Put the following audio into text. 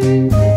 Música